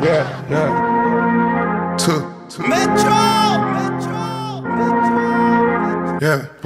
Yeah. yeah. Two. Metro. Metro. Metro. Yeah.